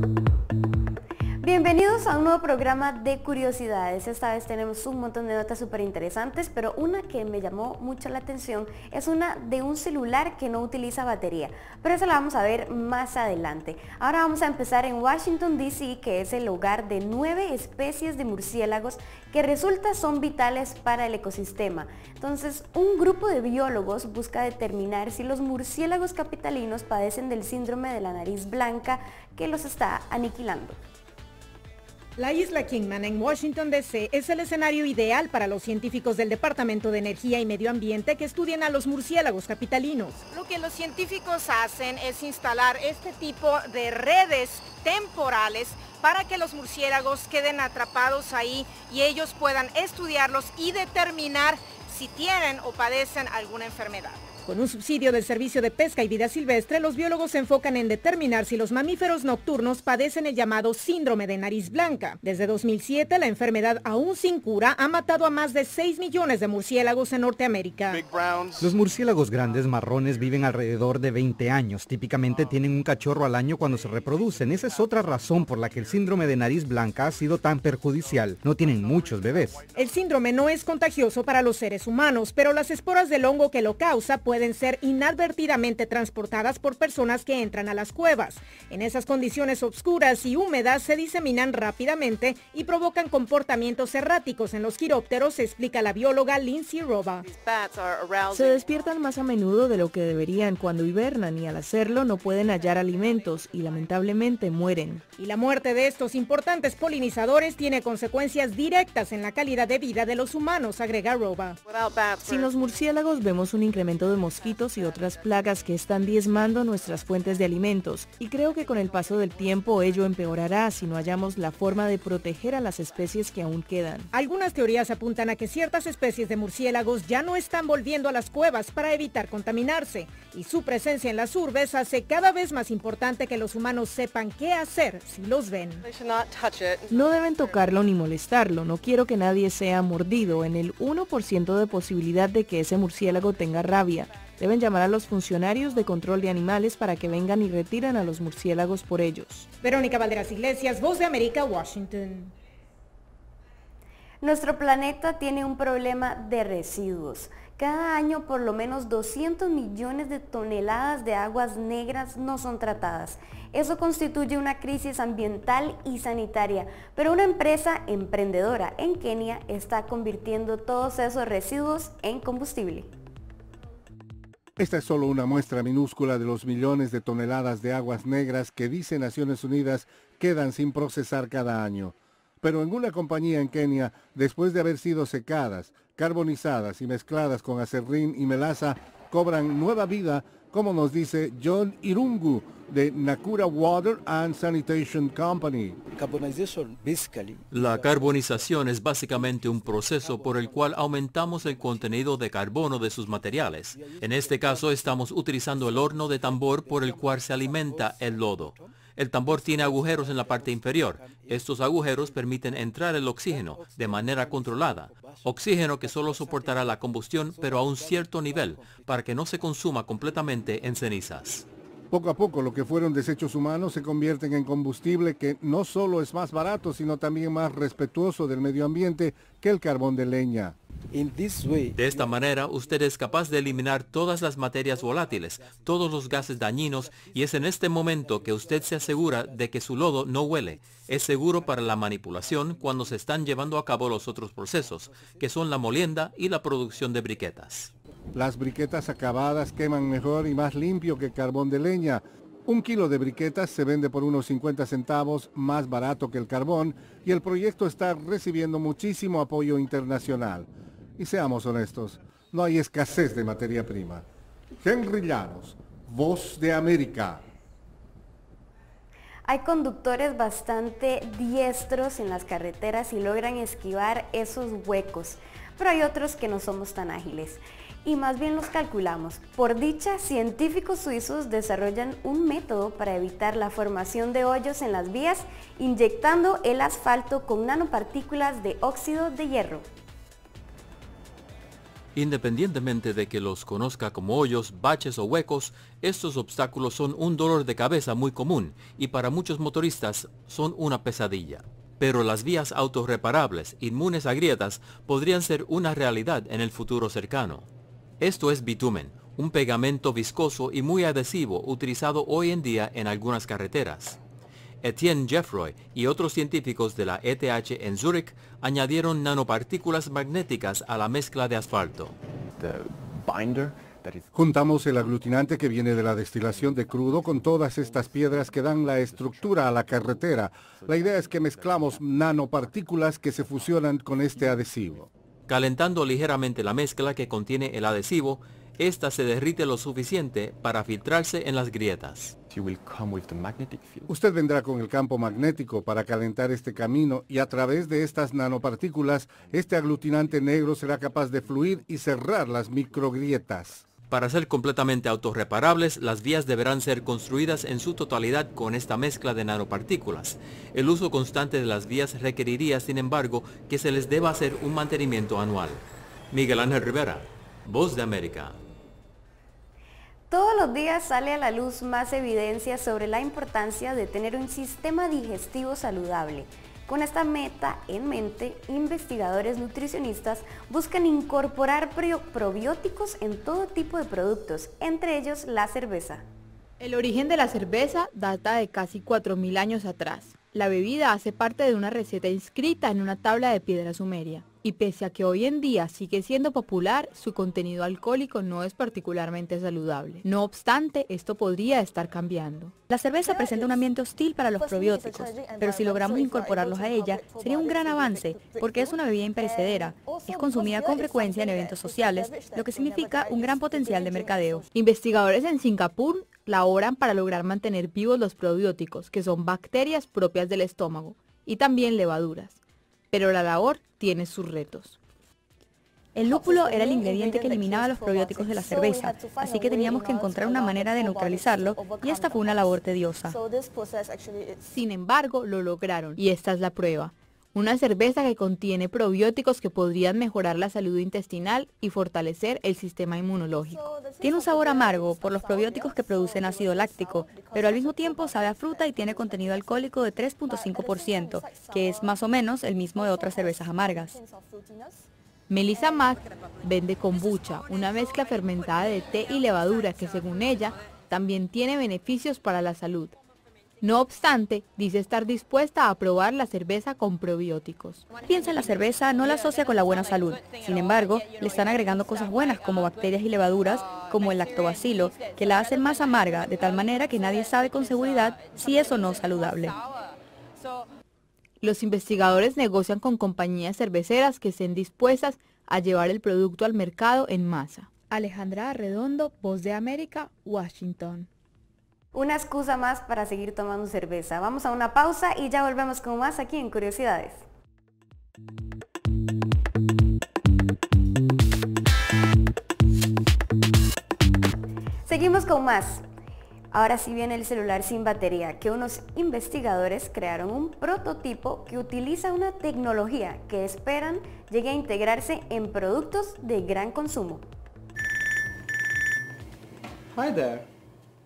thank you Bienvenidos a un nuevo programa de curiosidades. Esta vez tenemos un montón de notas súper interesantes, pero una que me llamó mucho la atención es una de un celular que no utiliza batería. Pero esa la vamos a ver más adelante. Ahora vamos a empezar en Washington, D.C., que es el hogar de nueve especies de murciélagos que resulta son vitales para el ecosistema. Entonces, un grupo de biólogos busca determinar si los murciélagos capitalinos padecen del síndrome de la nariz blanca que los está aniquilando. La isla Kingman en Washington, D.C. es el escenario ideal para los científicos del Departamento de Energía y Medio Ambiente que estudian a los murciélagos capitalinos. Lo que los científicos hacen es instalar este tipo de redes temporales para que los murciélagos queden atrapados ahí y ellos puedan estudiarlos y determinar si tienen o padecen alguna enfermedad. Con un subsidio del Servicio de Pesca y Vida Silvestre, los biólogos se enfocan en determinar si los mamíferos nocturnos padecen el llamado síndrome de nariz blanca. Desde 2007, la enfermedad aún sin cura ha matado a más de 6 millones de murciélagos en Norteamérica. Los murciélagos grandes marrones viven alrededor de 20 años. Típicamente tienen un cachorro al año cuando se reproducen. Esa es otra razón por la que el síndrome de nariz blanca ha sido tan perjudicial. No tienen muchos bebés. El síndrome no es contagioso para los seres humanos, pero las esporas del hongo que lo causa pueden pueden ser inadvertidamente transportadas por personas que entran a las cuevas. En esas condiciones oscuras y húmedas se diseminan rápidamente y provocan comportamientos erráticos en los quirópteros, explica la bióloga Lindsay Roba. Se despiertan más a menudo de lo que deberían cuando hibernan y al hacerlo no pueden hallar alimentos y lamentablemente mueren. Y la muerte de estos importantes polinizadores tiene consecuencias directas en la calidad de vida de los humanos, agrega Roba. Sin los murciélagos vemos un incremento de mosquitos y otras plagas que están diezmando nuestras fuentes de alimentos y creo que con el paso del tiempo ello empeorará si no hallamos la forma de proteger a las especies que aún quedan. Algunas teorías apuntan a que ciertas especies de murciélagos ya no están volviendo a las cuevas para evitar contaminarse y su presencia en las urbes hace cada vez más importante que los humanos sepan qué hacer si los ven. No deben tocarlo ni molestarlo, no quiero que nadie sea mordido en el 1% de posibilidad de que ese murciélago tenga rabia. Deben llamar a los funcionarios de control de animales para que vengan y retiren a los murciélagos por ellos. Verónica Valderas Iglesias, Voz de América, Washington. Nuestro planeta tiene un problema de residuos. Cada año por lo menos 200 millones de toneladas de aguas negras no son tratadas. Eso constituye una crisis ambiental y sanitaria, pero una empresa emprendedora en Kenia está convirtiendo todos esos residuos en combustible. Esta es solo una muestra minúscula de los millones de toneladas de aguas negras que dice Naciones Unidas quedan sin procesar cada año. Pero en una compañía en Kenia, después de haber sido secadas, carbonizadas y mezcladas con acerrín y melaza, cobran nueva vida como nos dice John Irungu de Nakura Water and Sanitation Company. La carbonización es básicamente un proceso por el cual aumentamos el contenido de carbono de sus materiales. En este caso estamos utilizando el horno de tambor por el cual se alimenta el lodo. El tambor tiene agujeros en la parte inferior. Estos agujeros permiten entrar el oxígeno de manera controlada. Oxígeno que solo soportará la combustión pero a un cierto nivel para que no se consuma completamente en cenizas. Poco a poco lo que fueron desechos humanos se convierten en combustible que no solo es más barato, sino también más respetuoso del medio ambiente que el carbón de leña. De esta manera, usted es capaz de eliminar todas las materias volátiles, todos los gases dañinos, y es en este momento que usted se asegura de que su lodo no huele. Es seguro para la manipulación cuando se están llevando a cabo los otros procesos, que son la molienda y la producción de briquetas. Las briquetas acabadas queman mejor y más limpio que carbón de leña. Un kilo de briquetas se vende por unos 50 centavos más barato que el carbón y el proyecto está recibiendo muchísimo apoyo internacional. Y seamos honestos, no hay escasez de materia prima. Henry Llanos, Voz de América. Hay conductores bastante diestros en las carreteras y logran esquivar esos huecos, pero hay otros que no somos tan ágiles y más bien los calculamos. Por dicha, científicos suizos desarrollan un método para evitar la formación de hoyos en las vías inyectando el asfalto con nanopartículas de óxido de hierro. Independientemente de que los conozca como hoyos, baches o huecos, estos obstáculos son un dolor de cabeza muy común y para muchos motoristas son una pesadilla. Pero las vías autorreparables, inmunes a grietas, podrían ser una realidad en el futuro cercano. Esto es bitumen, un pegamento viscoso y muy adhesivo utilizado hoy en día en algunas carreteras. Etienne Jeffroy y otros científicos de la ETH en Zurich añadieron nanopartículas magnéticas a la mezcla de asfalto. Juntamos el aglutinante que viene de la destilación de crudo con todas estas piedras que dan la estructura a la carretera. La idea es que mezclamos nanopartículas que se fusionan con este adhesivo. Calentando ligeramente la mezcla que contiene el adhesivo, esta se derrite lo suficiente para filtrarse en las grietas. Usted vendrá con el campo magnético para calentar este camino y a través de estas nanopartículas, este aglutinante negro será capaz de fluir y cerrar las microgrietas. Para ser completamente autorreparables, las vías deberán ser construidas en su totalidad con esta mezcla de nanopartículas. El uso constante de las vías requeriría, sin embargo, que se les deba hacer un mantenimiento anual. Miguel Ángel Rivera, Voz de América. Todos los días sale a la luz más evidencia sobre la importancia de tener un sistema digestivo saludable. Con esta meta en mente, investigadores nutricionistas buscan incorporar probióticos en todo tipo de productos, entre ellos la cerveza. El origen de la cerveza data de casi 4.000 años atrás. La bebida hace parte de una receta inscrita en una tabla de piedra sumeria y pese a que hoy en día sigue siendo popular, su contenido alcohólico no es particularmente saludable. No obstante, esto podría estar cambiando. La cerveza presenta un ambiente hostil para los probióticos, pero si logramos incorporarlos a ella, sería un gran avance, porque es una bebida imperecedera, es consumida con frecuencia en eventos sociales, lo que significa un gran potencial de mercadeo. Investigadores en Singapur laboran para lograr mantener vivos los probióticos, que son bacterias propias del estómago, y también levaduras pero la labor tiene sus retos. El lúpulo era el ingrediente que eliminaba los probióticos de la cerveza, así que teníamos que encontrar una manera de neutralizarlo y esta fue una labor tediosa. Sin embargo, lo lograron y esta es la prueba. Una cerveza que contiene probióticos que podrían mejorar la salud intestinal y fortalecer el sistema inmunológico. Tiene un sabor amargo por los probióticos que producen ácido láctico, pero al mismo tiempo sabe a fruta y tiene contenido alcohólico de 3.5%, que es más o menos el mismo de otras cervezas amargas. Melissa Mack vende kombucha, una mezcla fermentada de té y levadura que según ella también tiene beneficios para la salud. No obstante, dice estar dispuesta a probar la cerveza con probióticos. Piensa en la cerveza, no la asocia con la buena salud. Sin embargo, le están agregando cosas buenas como bacterias y levaduras, como el lactobacilo, que la hacen más amarga, de tal manera que nadie sabe con seguridad si es o no saludable. Los investigadores negocian con compañías cerveceras que estén dispuestas a llevar el producto al mercado en masa. Alejandra Arredondo, Voz de América, Washington. Una excusa más para seguir tomando cerveza. Vamos a una pausa y ya volvemos con más aquí en Curiosidades. Seguimos con más. Ahora sí viene el celular sin batería, que unos investigadores crearon un prototipo que utiliza una tecnología que esperan llegue a integrarse en productos de gran consumo. Hi there.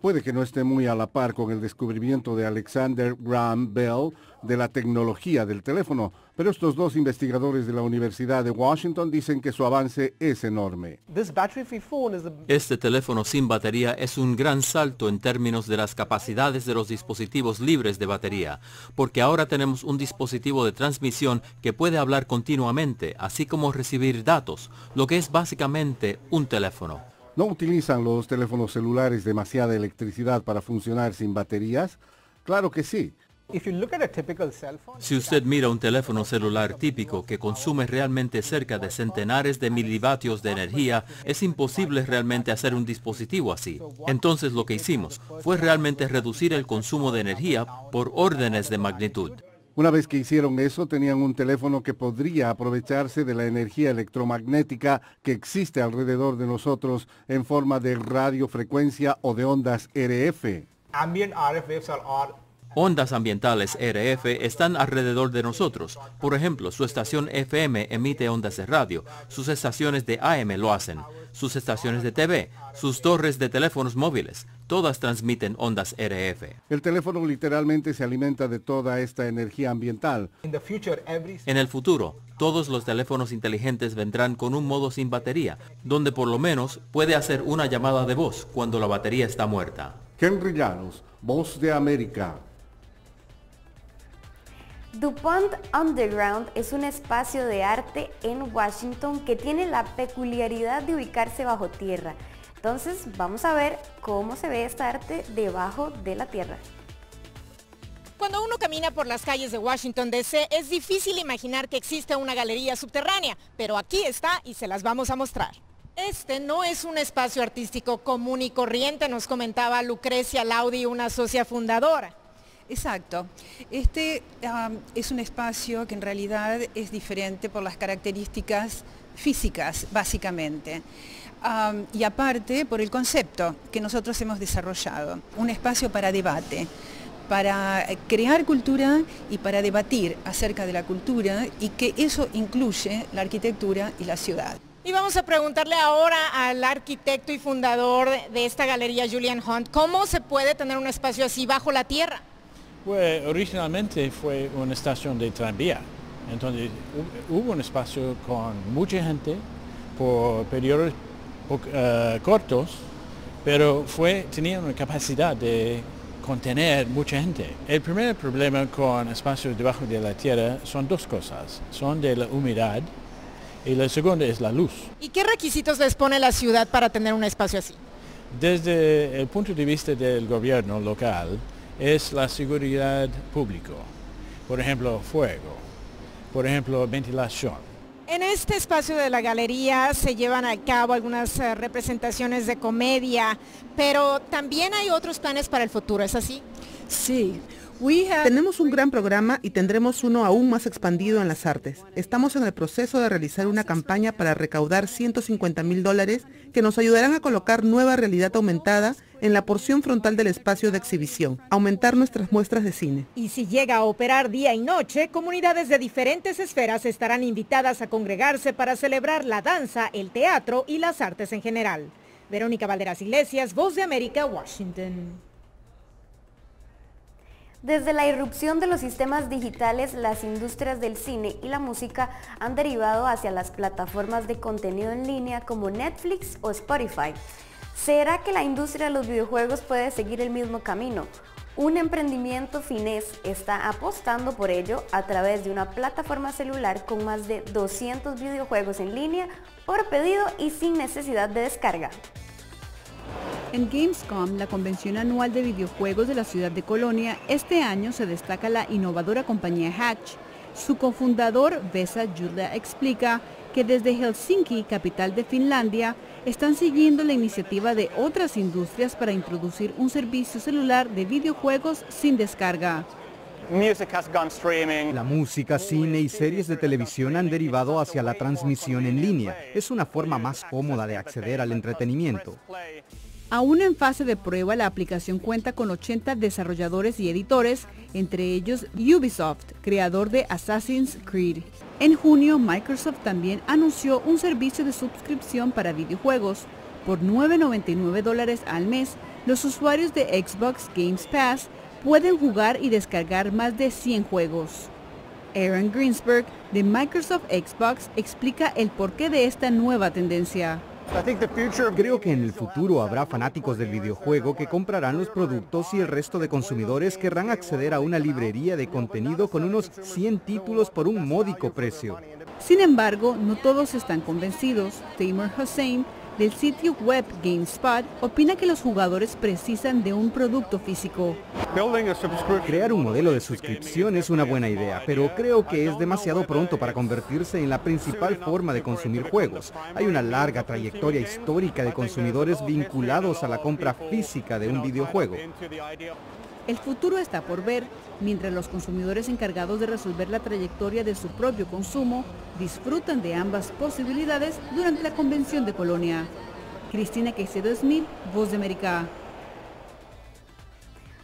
Puede que no esté muy a la par con el descubrimiento de Alexander Graham Bell de la tecnología del teléfono, pero estos dos investigadores de la Universidad de Washington dicen que su avance es enorme. Este teléfono sin batería es un gran salto en términos de las capacidades de los dispositivos libres de batería, porque ahora tenemos un dispositivo de transmisión que puede hablar continuamente, así como recibir datos, lo que es básicamente un teléfono. ¿No utilizan los teléfonos celulares demasiada electricidad para funcionar sin baterías? Claro que sí. Si usted mira un teléfono celular típico que consume realmente cerca de centenares de milivatios de energía, es imposible realmente hacer un dispositivo así. Entonces lo que hicimos fue realmente reducir el consumo de energía por órdenes de magnitud. Una vez que hicieron eso, tenían un teléfono que podría aprovecharse de la energía electromagnética que existe alrededor de nosotros en forma de radiofrecuencia o de ondas RF. Ondas ambientales RF están alrededor de nosotros. Por ejemplo, su estación FM emite ondas de radio, sus estaciones de AM lo hacen, sus estaciones de TV, sus torres de teléfonos móviles, todas transmiten ondas RF. El teléfono literalmente se alimenta de toda esta energía ambiental. En el futuro, todos los teléfonos inteligentes vendrán con un modo sin batería, donde por lo menos puede hacer una llamada de voz cuando la batería está muerta. Henry Llanos, Voz de América. DuPont Underground es un espacio de arte en Washington que tiene la peculiaridad de ubicarse bajo tierra. Entonces vamos a ver cómo se ve esta arte debajo de la tierra. Cuando uno camina por las calles de Washington DC es difícil imaginar que existe una galería subterránea, pero aquí está y se las vamos a mostrar. Este no es un espacio artístico común y corriente, nos comentaba Lucrecia Laudi, una socia fundadora. Exacto. Este es un espacio que en realidad es diferente por las características físicas, básicamente. Y aparte por el concepto que nosotros hemos desarrollado, un espacio para debate, para crear cultura y para debatir acerca de la cultura y que eso incluye la arquitectura y la ciudad. Y vamos a preguntarle ahora al arquitecto y fundador de esta galería, Julian Hunt, ¿cómo se puede tener un espacio así bajo la tierra? Pues originalmente fue una estación de tranvía, entonces hubo un espacio con mucha gente por periodos eh, cortos, pero fue, tenía una capacidad de contener mucha gente. El primer problema con espacios debajo de la tierra son dos cosas, son de la humedad y la segunda es la luz. ¿Y qué requisitos les pone la ciudad para tener un espacio así? Desde el punto de vista del gobierno local, es la seguridad pública. Por ejemplo, fuego. Por ejemplo, ventilación. En este espacio de la galería se llevan a cabo algunas eh, representaciones de comedia, pero también hay otros planes para el futuro, ¿es así? Sí, tenemos un gran programa y tendremos uno aún más expandido en las artes. Estamos en el proceso de realizar una campaña para recaudar 150 mil dólares que nos ayudarán a colocar nueva realidad aumentada en la porción frontal del espacio de exhibición, aumentar nuestras muestras de cine. Y si llega a operar día y noche, comunidades de diferentes esferas estarán invitadas a congregarse para celebrar la danza, el teatro y las artes en general. Verónica Valderas Iglesias, Voz de América, Washington. Desde la irrupción de los sistemas digitales, las industrias del cine y la música han derivado hacia las plataformas de contenido en línea como Netflix o Spotify. ¿Será que la industria de los videojuegos puede seguir el mismo camino? Un emprendimiento finés está apostando por ello a través de una plataforma celular con más de 200 videojuegos en línea por pedido y sin necesidad de descarga. En Gamescom, la convención anual de videojuegos de la ciudad de Colonia, este año se destaca la innovadora compañía Hatch. Su cofundador, Vesa Julia, explica que desde Helsinki, capital de Finlandia, están siguiendo la iniciativa de otras industrias para introducir un servicio celular de videojuegos sin descarga. La música, cine y series de televisión han derivado hacia la transmisión en línea. Es una forma más cómoda de acceder al entretenimiento. Aún en fase de prueba, la aplicación cuenta con 80 desarrolladores y editores, entre ellos Ubisoft, creador de Assassin's Creed. En junio, Microsoft también anunció un servicio de suscripción para videojuegos. Por 9.99 dólares al mes, los usuarios de Xbox Games Pass pueden jugar y descargar más de 100 juegos. Aaron Greensberg de Microsoft Xbox explica el porqué de esta nueva tendencia. Creo que en el futuro habrá fanáticos del videojuego que comprarán los productos y el resto de consumidores querrán acceder a una librería de contenido con unos 100 títulos por un módico precio. Sin embargo, no todos están convencidos. Tamer Hussein del sitio web GameSpot opina que los jugadores precisan de un producto físico. Crear un modelo de suscripción es una buena idea, pero creo que es demasiado pronto para convertirse en la principal forma de consumir juegos. Hay una larga trayectoria histórica de consumidores vinculados a la compra física de un videojuego. El futuro está por ver, mientras los consumidores encargados de resolver la trayectoria de su propio consumo disfrutan de ambas posibilidades durante la convención de Colonia. Cristina Quecedo Smith, Voz de América.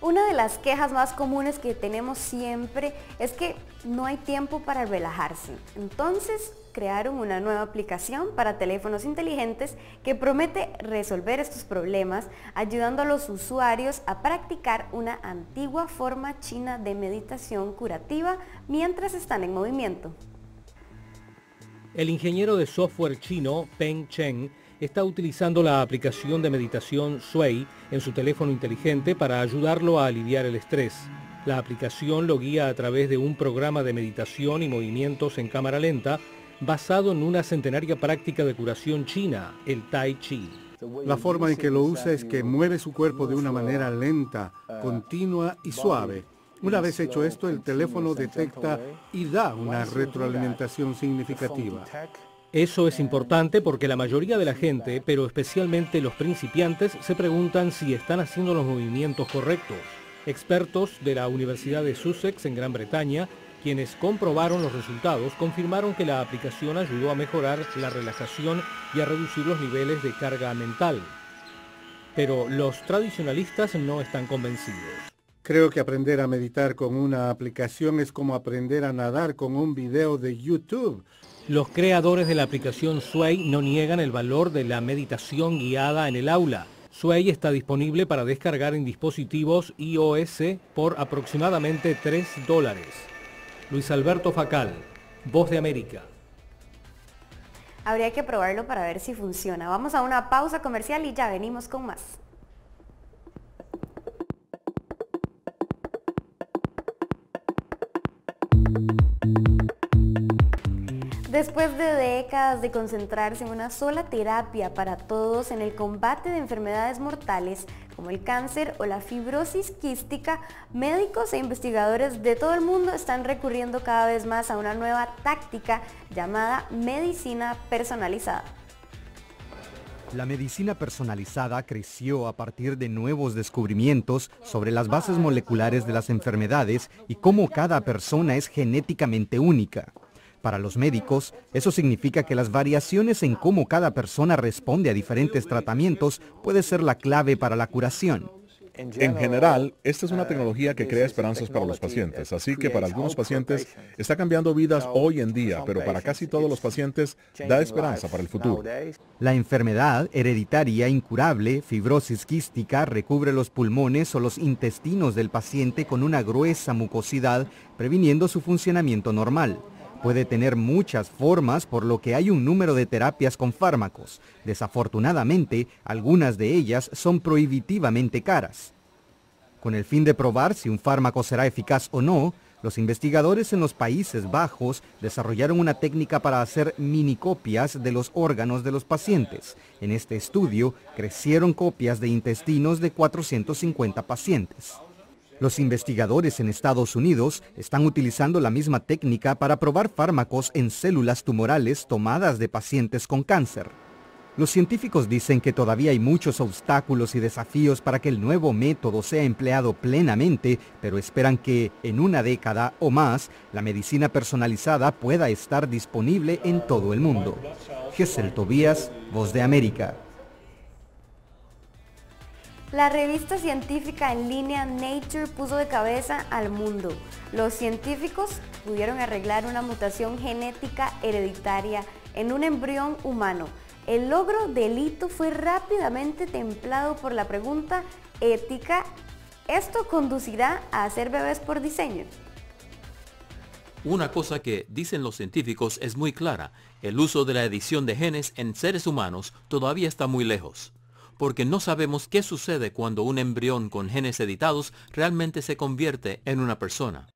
Una de las quejas más comunes que tenemos siempre es que no hay tiempo para relajarse. Entonces, crearon una nueva aplicación para teléfonos inteligentes que promete resolver estos problemas, ayudando a los usuarios a practicar una antigua forma china de meditación curativa mientras están en movimiento. El ingeniero de software chino Peng Cheng está utilizando la aplicación de meditación Sui en su teléfono inteligente para ayudarlo a aliviar el estrés. La aplicación lo guía a través de un programa de meditación y movimientos en cámara lenta basado en una centenaria práctica de curación china, el Tai Chi. La forma en que lo usa es que mueve su cuerpo de una manera lenta, continua y suave. Una vez hecho esto, el teléfono detecta y da una retroalimentación significativa. Eso es importante porque la mayoría de la gente, pero especialmente los principiantes, se preguntan si están haciendo los movimientos correctos. Expertos de la Universidad de Sussex en Gran Bretaña, quienes comprobaron los resultados, confirmaron que la aplicación ayudó a mejorar la relajación y a reducir los niveles de carga mental. Pero los tradicionalistas no están convencidos. Creo que aprender a meditar con una aplicación es como aprender a nadar con un video de YouTube. Los creadores de la aplicación Sway no niegan el valor de la meditación guiada en el aula. Sway está disponible para descargar en dispositivos iOS por aproximadamente 3 dólares. Luis Alberto Facal, Voz de América. Habría que probarlo para ver si funciona. Vamos a una pausa comercial y ya venimos con más. Después de décadas de concentrarse en una sola terapia para todos en el combate de enfermedades mortales como el cáncer o la fibrosis quística, médicos e investigadores de todo el mundo están recurriendo cada vez más a una nueva táctica llamada medicina personalizada. La medicina personalizada creció a partir de nuevos descubrimientos sobre las bases moleculares de las enfermedades y cómo cada persona es genéticamente única. Para los médicos, eso significa que las variaciones en cómo cada persona responde a diferentes tratamientos puede ser la clave para la curación. En general, esta es una tecnología que crea esperanzas para los pacientes, así que para algunos pacientes está cambiando vidas hoy en día, pero para casi todos los pacientes da esperanza para el futuro. La enfermedad hereditaria incurable, fibrosis quística, recubre los pulmones o los intestinos del paciente con una gruesa mucosidad, previniendo su funcionamiento normal. Puede tener muchas formas por lo que hay un número de terapias con fármacos. Desafortunadamente, algunas de ellas son prohibitivamente caras. Con el fin de probar si un fármaco será eficaz o no, los investigadores en los Países Bajos desarrollaron una técnica para hacer mini copias de los órganos de los pacientes. En este estudio crecieron copias de intestinos de 450 pacientes. Los investigadores en Estados Unidos están utilizando la misma técnica para probar fármacos en células tumorales tomadas de pacientes con cáncer. Los científicos dicen que todavía hay muchos obstáculos y desafíos para que el nuevo método sea empleado plenamente, pero esperan que en una década o más la medicina personalizada pueda estar disponible en todo el mundo. Gesell Tobías, Voz de América. La revista científica en línea Nature puso de cabeza al mundo. Los científicos pudieron arreglar una mutación genética hereditaria en un embrión humano. El logro del hito fue rápidamente templado por la pregunta ética, ¿esto conducirá a hacer bebés por diseño? Una cosa que dicen los científicos es muy clara, el uso de la edición de genes en seres humanos todavía está muy lejos porque no sabemos qué sucede cuando un embrión con genes editados realmente se convierte en una persona.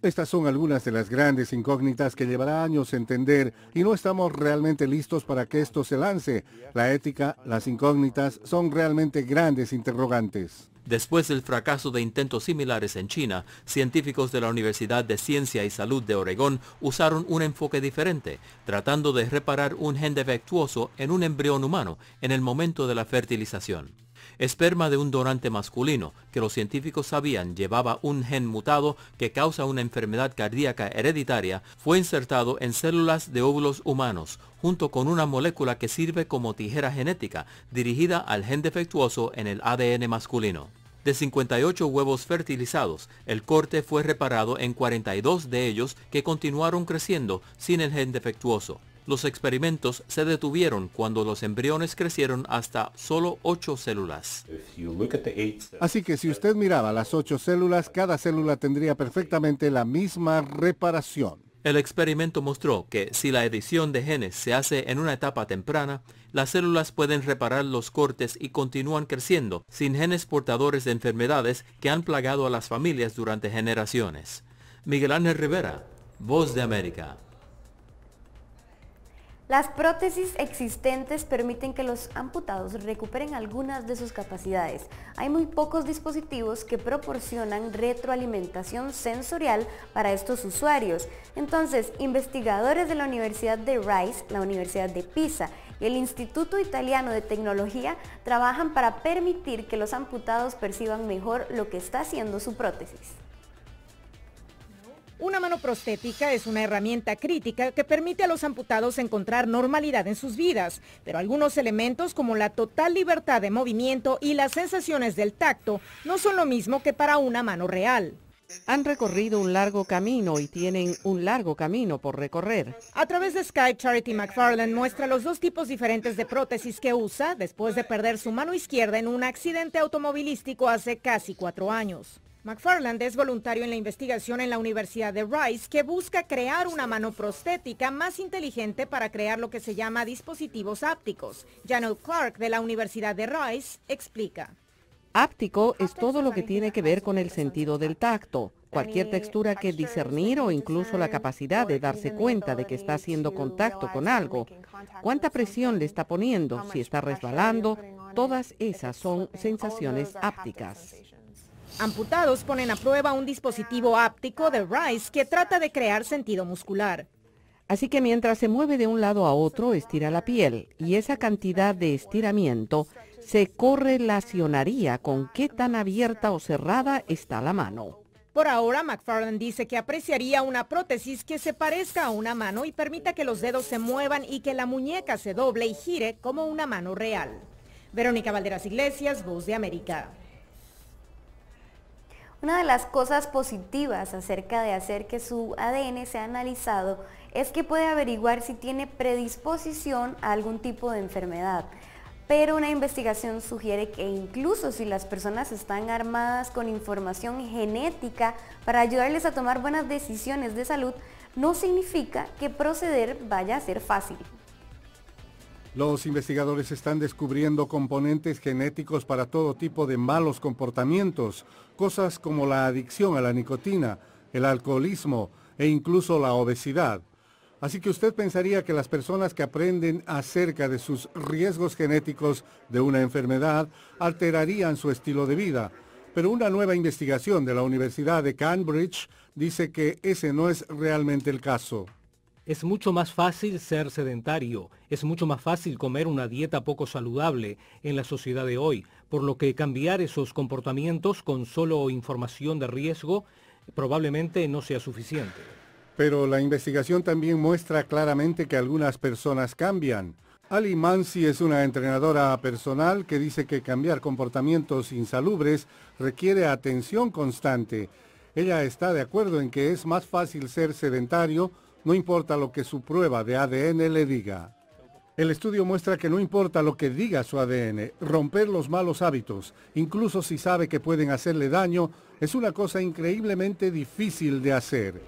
Estas son algunas de las grandes incógnitas que llevará años entender y no estamos realmente listos para que esto se lance. La ética, las incógnitas son realmente grandes interrogantes. Después del fracaso de intentos similares en China, científicos de la Universidad de Ciencia y Salud de Oregón usaron un enfoque diferente, tratando de reparar un gen defectuoso en un embrión humano en el momento de la fertilización. Esperma de un donante masculino que los científicos sabían llevaba un gen mutado que causa una enfermedad cardíaca hereditaria fue insertado en células de óvulos humanos junto con una molécula que sirve como tijera genética dirigida al gen defectuoso en el ADN masculino. De 58 huevos fertilizados, el corte fue reparado en 42 de ellos que continuaron creciendo sin el gen defectuoso. Los experimentos se detuvieron cuando los embriones crecieron hasta solo 8 células. Así que si usted miraba las 8 células, cada célula tendría perfectamente la misma reparación. El experimento mostró que si la edición de genes se hace en una etapa temprana, las células pueden reparar los cortes y continúan creciendo sin genes portadores de enfermedades que han plagado a las familias durante generaciones. Miguel Ángel Rivera, Voz de América. Las prótesis existentes permiten que los amputados recuperen algunas de sus capacidades. Hay muy pocos dispositivos que proporcionan retroalimentación sensorial para estos usuarios. Entonces, investigadores de la Universidad de Rice, la Universidad de Pisa y el Instituto Italiano de Tecnología trabajan para permitir que los amputados perciban mejor lo que está haciendo su prótesis. Una mano prostética es una herramienta crítica que permite a los amputados encontrar normalidad en sus vidas, pero algunos elementos como la total libertad de movimiento y las sensaciones del tacto no son lo mismo que para una mano real. Han recorrido un largo camino y tienen un largo camino por recorrer. A través de Skype, Charity McFarland muestra los dos tipos diferentes de prótesis que usa después de perder su mano izquierda en un accidente automovilístico hace casi cuatro años. McFarland es voluntario en la investigación en la Universidad de Rice que busca crear una mano prostética más inteligente para crear lo que se llama dispositivos ápticos. Janet Clark de la Universidad de Rice explica. Áptico es todo lo que tiene que ver con el sentido del tacto. Cualquier textura que discernir o incluso la capacidad de darse cuenta de que está haciendo contacto con algo. Cuánta presión le está poniendo, si está resbalando, todas esas son sensaciones ápticas. Amputados ponen a prueba un dispositivo áptico de Rice que trata de crear sentido muscular. Así que mientras se mueve de un lado a otro, estira la piel y esa cantidad de estiramiento se correlacionaría con qué tan abierta o cerrada está la mano. Por ahora, McFarland dice que apreciaría una prótesis que se parezca a una mano y permita que los dedos se muevan y que la muñeca se doble y gire como una mano real. Verónica Valderas Iglesias, Voz de América. Una de las cosas positivas acerca de hacer que su ADN sea analizado es que puede averiguar si tiene predisposición a algún tipo de enfermedad. Pero una investigación sugiere que incluso si las personas están armadas con información genética para ayudarles a tomar buenas decisiones de salud, no significa que proceder vaya a ser fácil. Los investigadores están descubriendo componentes genéticos para todo tipo de malos comportamientos, cosas como la adicción a la nicotina, el alcoholismo e incluso la obesidad. Así que usted pensaría que las personas que aprenden acerca de sus riesgos genéticos de una enfermedad alterarían su estilo de vida. Pero una nueva investigación de la Universidad de Cambridge dice que ese no es realmente el caso. Es mucho más fácil ser sedentario, es mucho más fácil comer una dieta poco saludable en la sociedad de hoy, por lo que cambiar esos comportamientos con solo información de riesgo probablemente no sea suficiente. Pero la investigación también muestra claramente que algunas personas cambian. Ali Mansi es una entrenadora personal que dice que cambiar comportamientos insalubres requiere atención constante. Ella está de acuerdo en que es más fácil ser sedentario no importa lo que su prueba de ADN le diga. El estudio muestra que no importa lo que diga su ADN, romper los malos hábitos, incluso si sabe que pueden hacerle daño, es una cosa increíblemente difícil de hacer.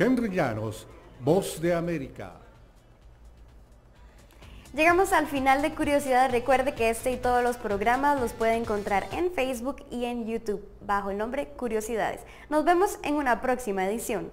Henry Llanos, Voz de América. Llegamos al final de Curiosidad. Recuerde que este y todos los programas los puede encontrar en Facebook y en YouTube bajo el nombre Curiosidades. Nos vemos en una próxima edición.